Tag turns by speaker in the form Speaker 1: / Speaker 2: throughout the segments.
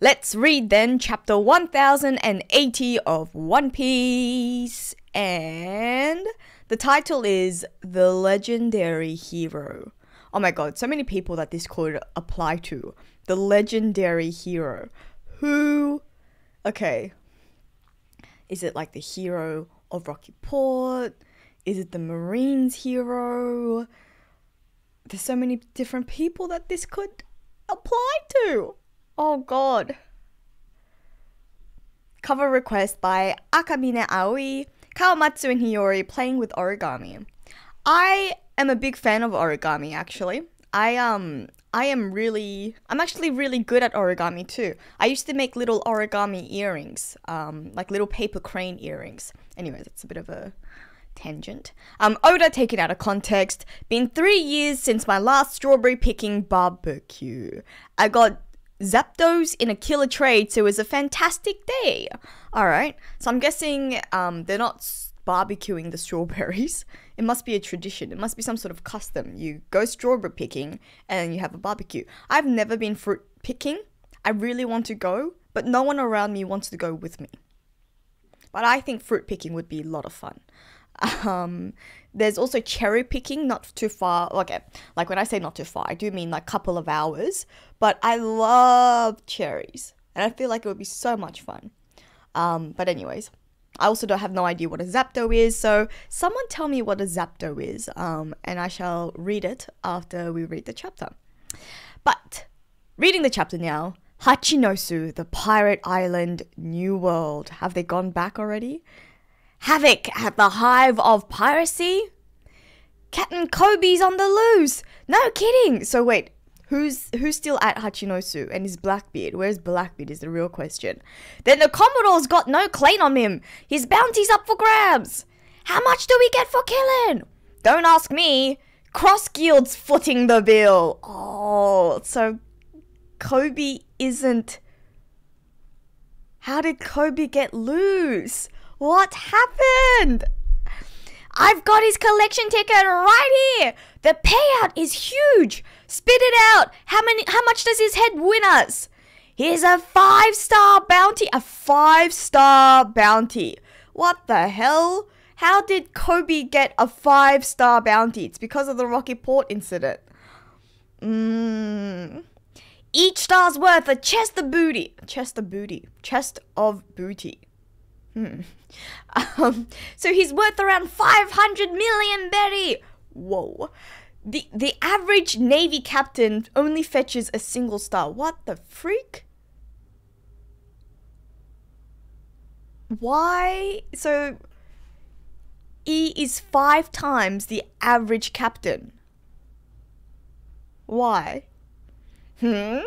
Speaker 1: Let's read then chapter 1080 of One Piece. And the title is The Legendary Hero. Oh my god, so many people that this could apply to. The Legendary Hero. Who. Okay. Is it like the hero of Rocky Port? Is it the Marines hero? There's so many different people that this could apply to. Oh god. Cover request by Akamine Aoi, Kawamatsu and Hiyori playing with origami. I am a big fan of origami actually. I um I am really I'm actually really good at origami too. I used to make little origami earrings, um like little paper crane earrings. Anyways, it's a bit of a tangent. Um, Oda taken out of context. Been three years since my last strawberry picking barbecue. I got Zapdos in a killer trade, so it was a fantastic day. Alright, so I'm guessing um, they're not barbecuing the strawberries. It must be a tradition. It must be some sort of custom. You go strawberry picking and you have a barbecue. I've never been fruit picking. I really want to go, but no one around me wants to go with me. But I think fruit picking would be a lot of fun. Um, there's also cherry picking, not too far. Okay, like when I say not too far, I do mean like couple of hours. But I love cherries, and I feel like it would be so much fun. Um, but anyways, I also don't have no idea what a Zapdo is, so someone tell me what a Zapdo is, um, and I shall read it after we read the chapter. But reading the chapter now, Hachinosu, the pirate island, New World. Have they gone back already? Havoc at the hive of piracy? Captain Koby's on the loose. No kidding. So wait, who's who's still at Hachinosu and is Blackbeard? Where's Blackbeard is the real question. Then the Commodore's got no claim on him. His bounty's up for grabs. How much do we get for killing? Don't ask me. Cross Guild's footing the bill. Oh, so Koby isn't. How did Koby get loose? What happened? I've got his collection ticket right here. The payout is huge. Spit it out. How many how much does his head win us? Here's a five-star bounty. A five-star bounty. What the hell? How did Koby get a five-star bounty? It's because of the Rocky Port incident. Mmm. Each star's worth a chest of booty. Chest of booty. Chest of booty. Hmm. Um, so he's worth around 500 million berry. Whoa. The the average navy captain only fetches a single star. What the freak? Why? So he is five times the average captain. Why? Hmm?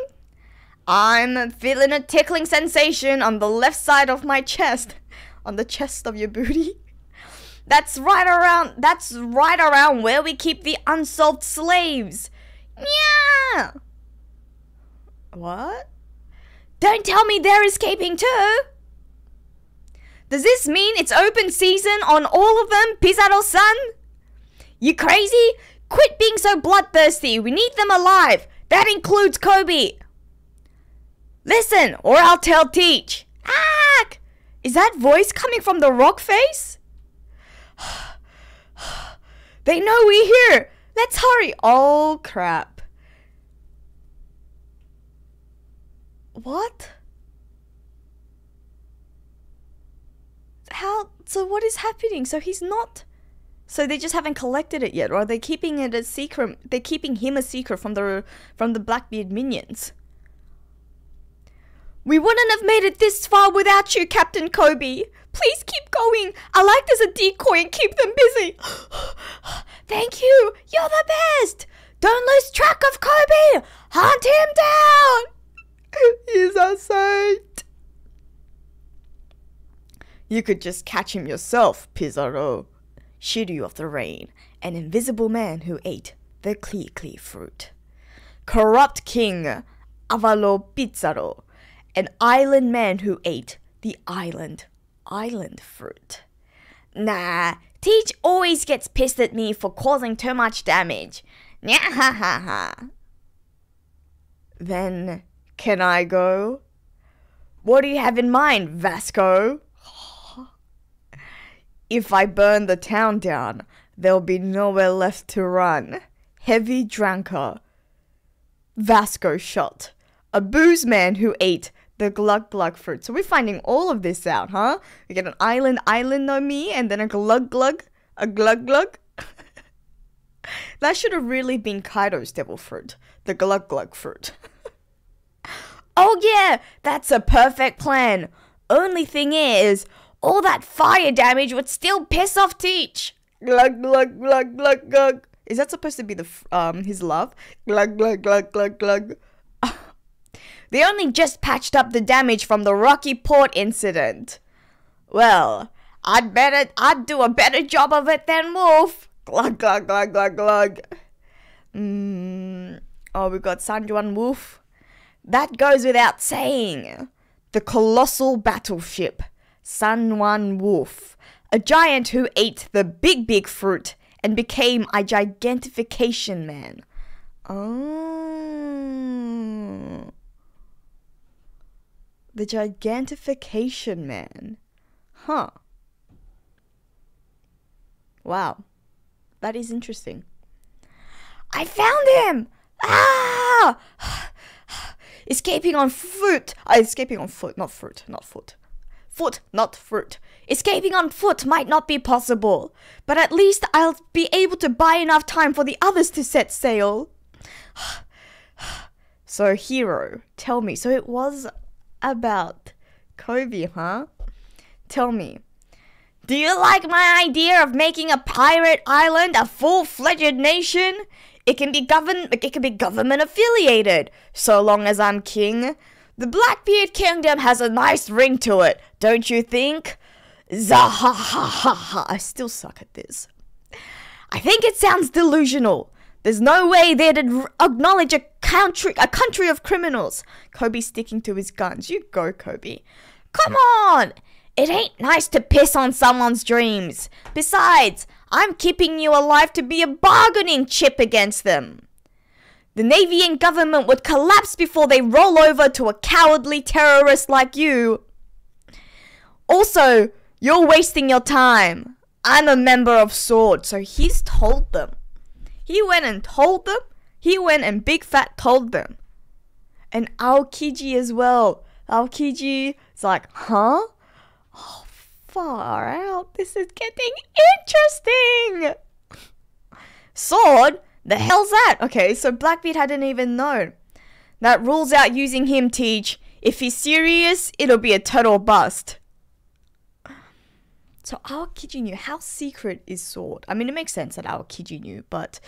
Speaker 1: I'm feeling a tickling sensation on the left side of my chest on the chest of your booty. That's right around that's right around where we keep the unsolved slaves. Yeah. What? Don't tell me they're escaping too. Does this mean it's open season on all of them, Pizarro-san? You crazy? Quit being so bloodthirsty. We need them alive. That includes Koby. Listen, or I'll tell Teach. Ack! Is that voice coming from the rock face? they know we're here. Let's hurry. Oh, crap. What? How? So what is happening? So he's not. So they just haven't collected it yet, or are they keeping it a secret? They're keeping him a secret from the from the Blackbeard minions. We wouldn't have made it this far without you, Captain Koby. Please keep going. I like as a decoy and keep them busy. Thank you. You're the best. Don't lose track of Koby. Hunt him down. He's a saint. You could just catch him yourself, Pizarro. Shiryu of the Rain, an invisible man who ate the Klee fruit. Corrupt King Avalo Pizarro an island man who ate the island island fruit. Nah, Teach always gets pissed at me for causing too much damage. Then can I go? What do you have in mind, Vasco? If I burn the town down, there'll be nowhere left to run. Heavy drinker. Vasco shot. A booze man who ate the glug glug fruit. So we're finding all of this out, huh? We get an island island no me and then a glug glug, a glug glug. that should have really been Kaido's devil fruit, the glug glug fruit. oh yeah, that's a perfect plan. Only thing is, all that fire damage would still piss off Teach. Glug glug glug glug glug. Is that supposed to be the um his love? Glug glug glug glug glug. They only just patched up the damage from the Rocky Port incident. Well, I'd better I'd do a better job of it than Wolf. Glug glug glug glug glug. Mm. Oh, we've got San Juan Wolf. That goes without saying. The colossal battleship, San Juan Wolf, a giant who ate the big big fruit and became a gigantification man. Oh. The Gigantification Man. Huh. Wow. That is interesting. I found him! Ah! escaping on foot. Uh, escaping on foot, not fruit, not foot. Foot, not fruit. Escaping on foot might not be possible, but at least I'll be able to buy enough time for the others to set sail. so, hero, tell me, so it was about Koby, huh? Tell me, do you like my idea of making a pirate island a full-fledged nation? It can be govern it can be government affiliated, so long as I'm king. The Blackbeard Kingdom has a nice ring to it, don't you think? Zahahaha. I still suck at this. I think it sounds delusional. There's no way they'd acknowledge a country, a country of criminals. Koby sticking to his guns. You go, Koby. Come on! It ain't nice to piss on someone's dreams. Besides, I'm keeping you alive to be a bargaining chip against them. The Navy and government would collapse before they roll over to a cowardly terrorist like you. Also, you're wasting your time. I'm a member of SWORD, so he's told them. He went and told them. He went and Big Fat told them. And Aokiji as well. Aokiji is like, huh? Oh, far out. This is getting interesting. Sword? The hell's that? Okay, so Blackbeard hadn't even known. That rules out using him, Teach. If he's serious, it'll be a total bust. So Aokiji knew. How secret is Sword? I mean, it makes sense that Aokiji knew, but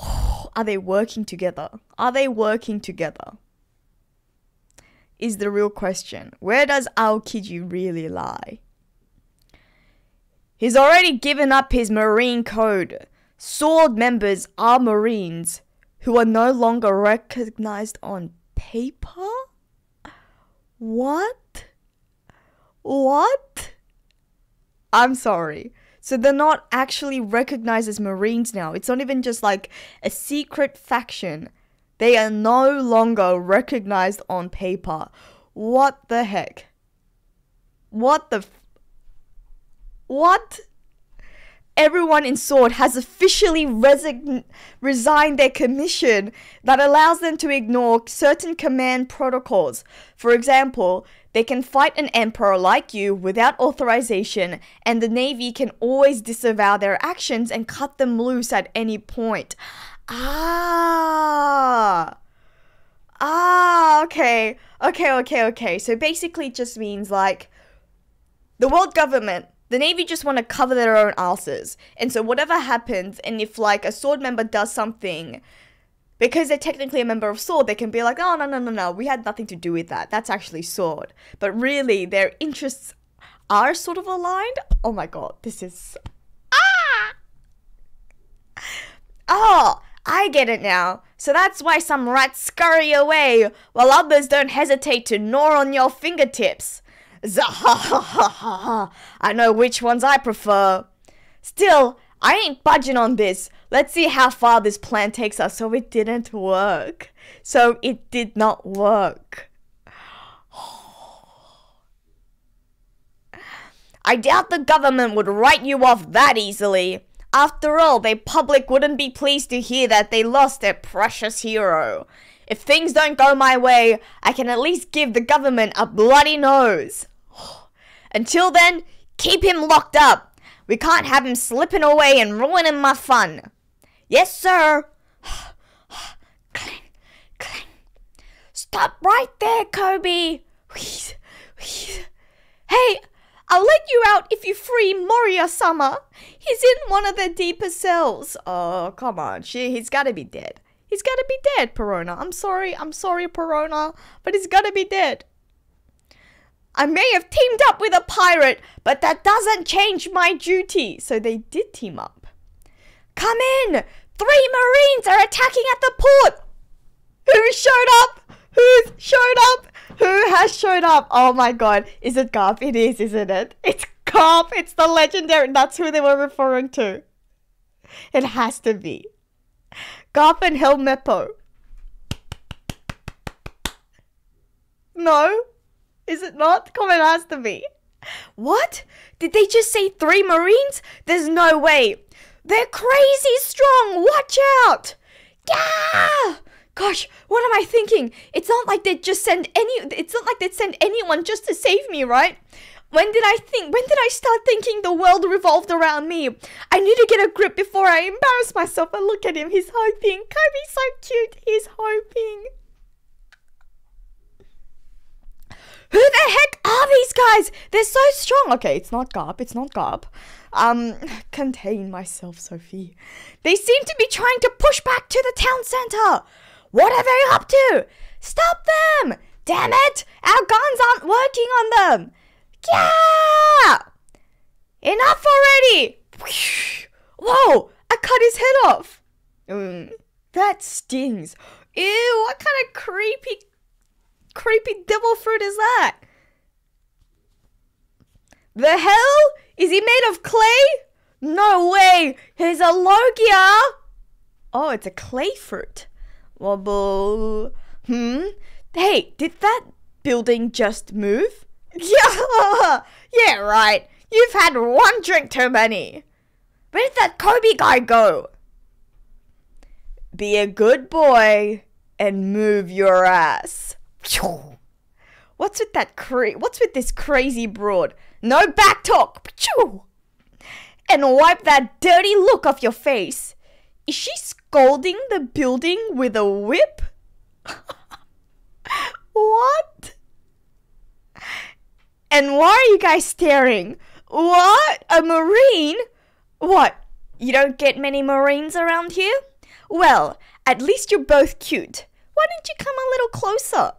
Speaker 1: are they working together? Are they working together? Is the real question. Where does Aokiji really lie? He's already given up his Marine code. Sword members are Marines who are no longer recognized on paper? What? What? I'm sorry. So they're not actually recognized as Marines now. It's not even just like a secret faction. They are no longer recognized on paper. What the heck? What the. What? Everyone in Sword has officially resign- resigned their commission that allows them to ignore certain command protocols. For example, they can fight an emperor like you without authorization, and the Navy can always disavow their actions and cut them loose at any point. Ah. Ah, okay. Okay, okay, okay. So basically it just means like the world government, the Navy just want to cover their own asses. And so whatever happens, and if like a sword member does something because they're technically a member of Sword, they can be like, oh, no, no, no, no, we had nothing to do with that. That's actually Sword. But really, their interests are sort of aligned. Oh my god, this is. Ah! Oh, I get it now. So that's why some rats scurry away, while others don't hesitate to gnaw on your fingertips. Zahahaha. I know which ones I prefer. Still, I ain't budging on this. Let's see how far this plan takes us. So it didn't work. So it did not work. I doubt the government would write you off that easily. After all, the public wouldn't be pleased to hear that they lost their precious hero. If things don't go my way, I can at least give the government a bloody nose. Until then, keep him locked up. We can't have him slipping away and ruining my fun. Yes, sir. clang, clang. Stop right there, Koby. Hey, I'll let you out if you free Moria Sama. He's in one of the deeper cells. Oh, come on. She, he's got to be dead. He's got to be dead, Perona. I'm sorry. I'm sorry, Perona. But he's got to be dead. I may have teamed up with a pirate, but that doesn't change my duty. So they did team up. Come in! Three Marines are attacking at the port! Who showed up? Who showed up? Who has showed up? Oh my god. Is it Garp? It is, isn't it? It's Garp. It's the legendary. That's who they were referring to. It has to be. Garp and Helmeppo. No? Is it not? Come, it has to be. What? Did they just say three Marines? There's no way. They're crazy strong. Watch out. Yeah! Gosh, what am I thinking? It's not like they'd just send any it's not like they'd send anyone just to save me, right? When did I think when did I start thinking the world revolved around me? I need to get a grip before I embarrass myself and look at him. He's hoping. Koby's so cute. He's hoping. Who the heck are these guys? They're so strong. Okay, it's not Garp. It's not Garp. Um, contain myself, Sophie. They seem to be trying to push back to the town center. What are they up to? Stop them! Damn it! Our guns aren't working on them! Yeah! Enough already! Whoa! I cut his head off! Mm, that stings. Ew, what kind of creepy, creepy devil fruit is that? The hell? Is he made of clay? No way! He's a Logia! Oh, it's a clay fruit. Wobble. Hmm? Hey, did that building just move? Yeah, yeah, right. You've had one drink too many. Where did that Koby guy go? Be a good boy and move your ass. What's with that cra- What's with this crazy broad? No back talk. And wipe that dirty look off your face. Is she scolding the building with a whip? what? And why are you guys staring? What? A marine? What? You don't get many marines around here? Well, at least you're both cute. Why don't you come a little closer?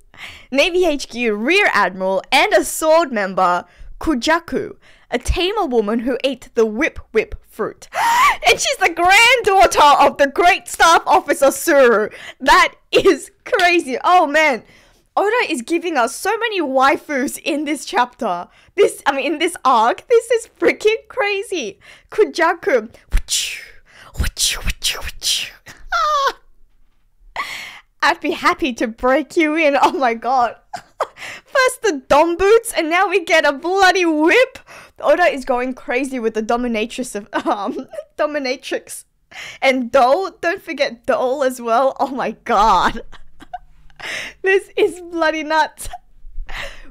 Speaker 1: Navy HQ Rear Admiral and a sword member, Kujaku, a tamer woman who ate the whip whip fruit. and she's the granddaughter of the great staff officer Tsuru. That is crazy. Oh man. Oda is giving us so many waifus in this chapter. This, I mean, in this arc. This is freaking crazy. Kujaku. Ah! I'd be happy to break you in. Oh my god. First the dom boots, and now we get a bloody whip. Oda is going crazy with the dominatrix of um dominatrix. And Dole, don't forget Dole as well. Oh my god. this is bloody nuts.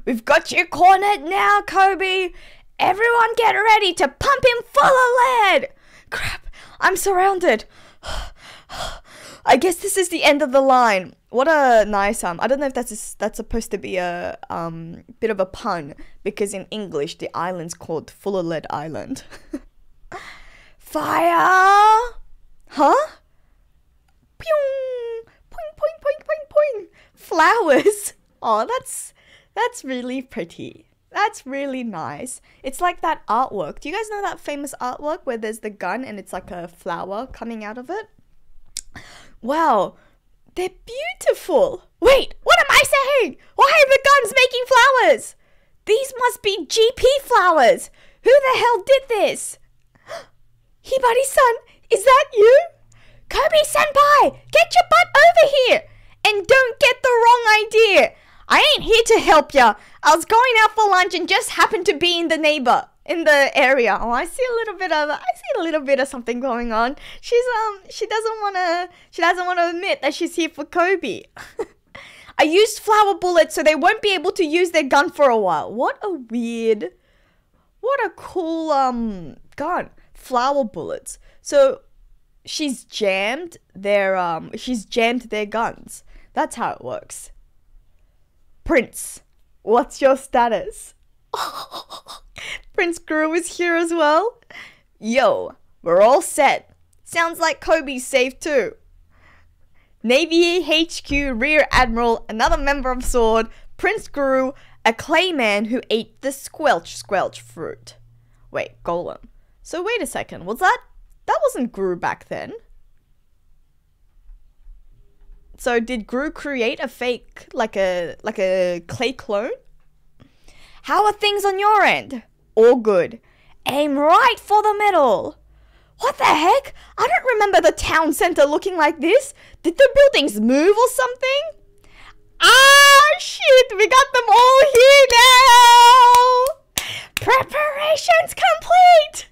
Speaker 1: We've got you cornered now, Koby. Everyone get ready to pump him full of lead. Crap, I'm surrounded. I guess this is the end of the line. What a nice um. I don't know if that's a, that's supposed to be a um bit of a pun because in English the island's called Full Lead Island. Fire! Huh? Pew! Poing poing poing poing poing. Flowers. Oh, that's that's really pretty. That's really nice. It's like that artwork. Do you guys know that famous artwork where there's the gun and it's like a flower coming out of it? Wow, they're beautiful. Wait, what am I saying? Why are the guns making flowers? These must be GP flowers. Who the hell did this? Hibari-san, is that you? Koby senpai, get your butt over here. And don't get the wrong idea. I ain't here to help ya. I was going out for lunch and just happened to be in the neighbor in the area. Oh, I see a little bit of I see a little bit of something going on. She's um she doesn't wanna she doesn't wanna admit that she's here for Koby. I used flower bullets so they won't be able to use their gun for a while. What a weird what a cool um gun. Flower bullets. So she's jammed their um she's jammed their guns. That's how it works. Prince, what's your status? Prince Guru is here as well. Yo, we're all set. Sounds like Koby's safe too. Navy HQ Rear Admiral, another member of Sword, Prince Guru, a clay man who ate the squelch squelch fruit. Wait, Golem. So wait a second, was that that wasn't Guru back then? So did Gru create a fake like a like a clay clone? How are things on your end? All good. Aim right for the middle. What the heck? I don't remember the town center looking like this. Did the buildings move or something? Ah, shit, we got them all here now. Preparations complete.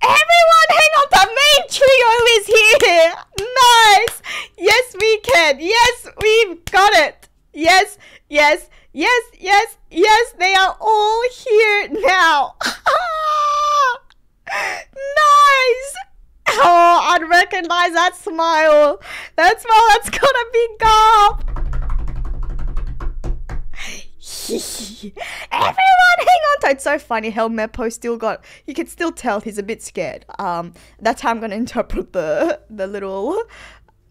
Speaker 1: Everyone hang on, the main trio is here! Nice! Yes, we can! Yes, we've got it! Yes, yes, yes, yes, yes, they are all here now! nice! Oh, I'd recognize that smile! That smile, that's gonna be Garp! Everyone hang on to It's so funny how Meppo still got you can still tell he's a bit scared. Um that's how I'm gonna interpret the the little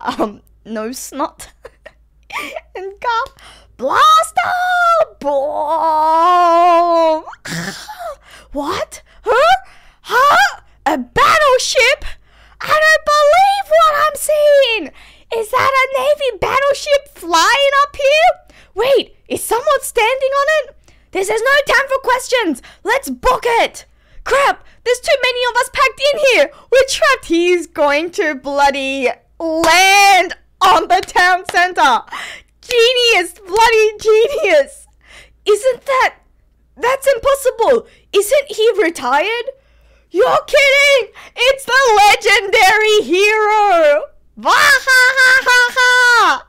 Speaker 1: um nose snot. and Garp Blaster Boom What? Huh? Huh? A battleship? I don't believe what I'm seeing! Is that a Navy battleship flying up here? Wait, is someone standing on it? This is no time for questions. Let's book it. Crap, there's too many of us packed in here. We're trapped. He's going to bloody land on the town center. Genius, bloody genius. Isn't that... That's impossible. Isn't he retired? You're kidding! It's the legendary hero! ha!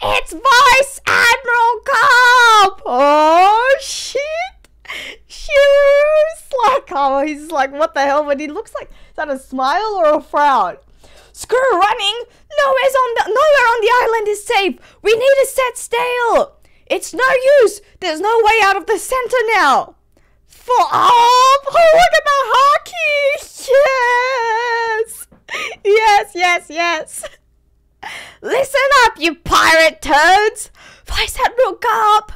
Speaker 1: It's Vice Admiral Garp! Oh shit! Shoes! Like, oh, he's like, what the hell? But he looks like, is that a smile or a frown? Screw running! Nowhere's on the, nowhere on the island is safe! We need to set sail! It's no use! There's no way out of the center now! For oh, oh look at the hockey! Yes! Yes, yes, yes! Listen up, you pirate toads! Vice Admiral Garp!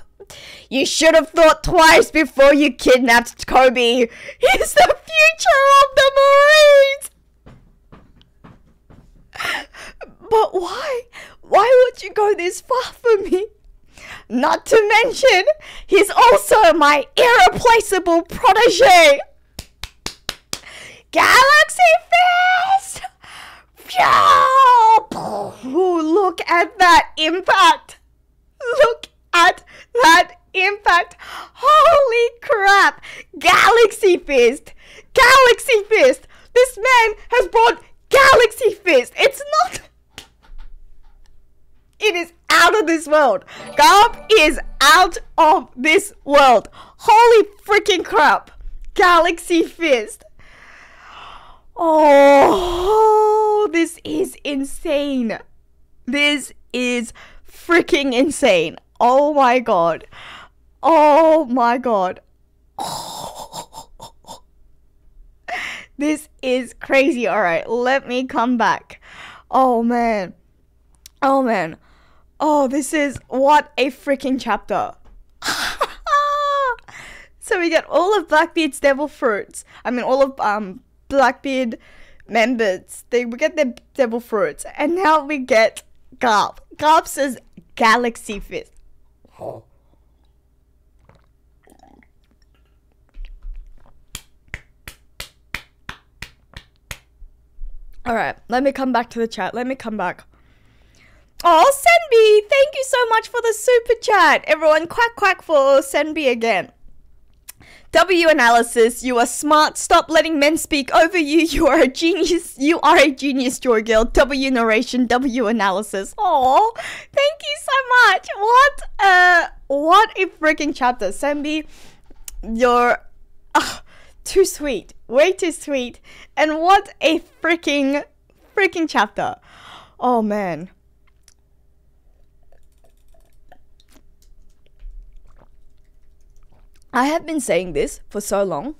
Speaker 1: You should have thought twice before you kidnapped Koby. He's the future of the Marines! But why? Why would you go this far for me? Not to mention, he's also my irreplaceable protege! Galaxy Fist! look at that impact! Look at that impact! Holy crap! Galaxy Fist! Galaxy Fist! This man has brought Galaxy Fist! It's not. It is out of this world. Garp is out of this world. Holy freaking crap! Galaxy Fist. Oh, this is insane. This is freaking insane. Oh my god. Oh my god. Oh. This is crazy. Alright, let me come back. Oh man. Oh man. Oh, this is what a freaking chapter. so we get all of Blackbeard's devil fruits. I mean, all of um Blackbeard members. They we get their devil fruits, and now we get Garp. Garp says Galaxy Fist. Oh. All right, let me come back to the chat. Let me come back. Oh, Senbi, thank you so much for the super chat. Everyone, quack quack for Senbi again. W analysis, you are smart. Stop letting men speak over you. You are a genius. You are a genius, Joy Girl. W narration, W analysis. Oh, thank you so much. What uh what a freaking chapter. Senbi, you're uh, too sweet. Way too sweet. And what a freaking freaking chapter. Oh man. I have been saying this for so long,